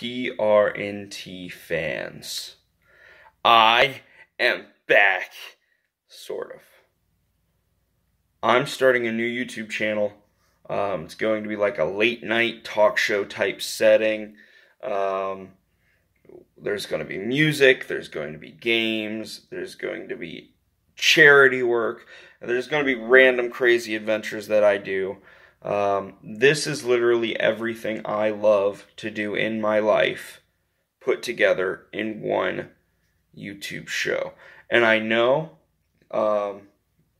PRNT fans. I am back, sort of. I'm starting a new YouTube channel. Um, it's going to be like a late night talk show type setting. Um, there's going to be music, there's going to be games, there's going to be charity work, there's going to be random crazy adventures that I do. Um, this is literally everything I love to do in my life put together in one YouTube show. And I know um,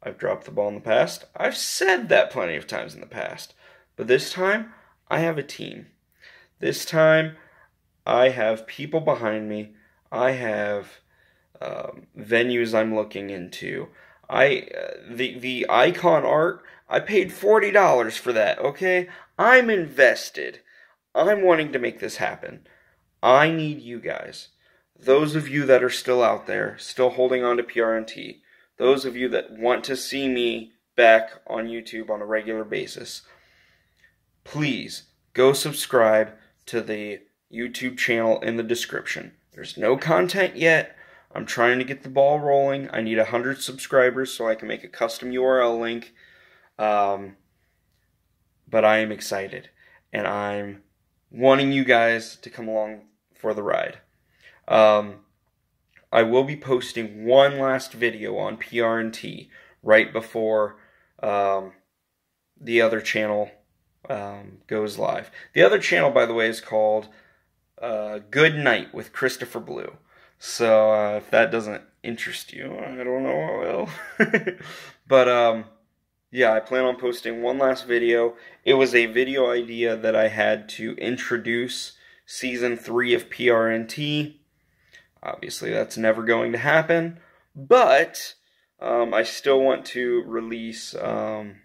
I've dropped the ball in the past. I've said that plenty of times in the past. But this time, I have a team. This time, I have people behind me. I have um, venues I'm looking into. I uh, the the icon art. I paid forty dollars for that. Okay, I'm invested. I'm wanting to make this happen. I need you guys. Those of you that are still out there, still holding on to PRNT. Those of you that want to see me back on YouTube on a regular basis. Please go subscribe to the YouTube channel in the description. There's no content yet. I'm trying to get the ball rolling. I need 100 subscribers so I can make a custom URL link. Um, but I am excited. And I'm wanting you guys to come along for the ride. Um, I will be posting one last video on PRNT right before um, the other channel um, goes live. The other channel, by the way, is called uh, Good Night with Christopher Blue. So uh, if that doesn't interest you, I don't know what will. but um, yeah, I plan on posting one last video. It was a video idea that I had to introduce season three of PRNT. Obviously, that's never going to happen, but um, I still want to release um,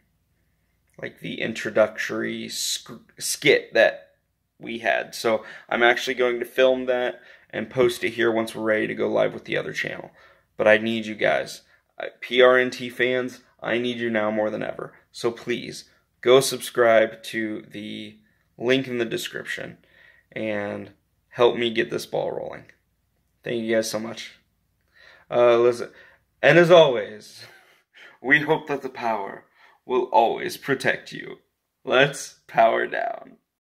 like the introductory skit that we had. So I'm actually going to film that and post it here once we're ready to go live with the other channel. But I need you guys. PRNT fans, I need you now more than ever. So please, go subscribe to the link in the description and help me get this ball rolling. Thank you guys so much. Uh, listen, and as always, we hope that the power will always protect you. Let's power down.